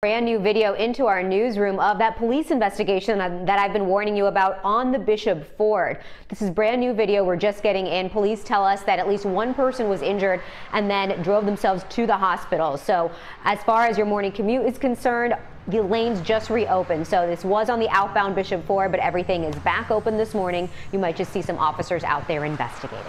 Brand new video into our newsroom of that police investigation that I've been warning you about on the Bishop Ford. This is brand new video we're just getting in. Police tell us that at least one person was injured and then drove themselves to the hospital. So as far as your morning commute is concerned, the lanes just reopened. So this was on the outbound Bishop Ford, but everything is back open this morning. You might just see some officers out there investigating.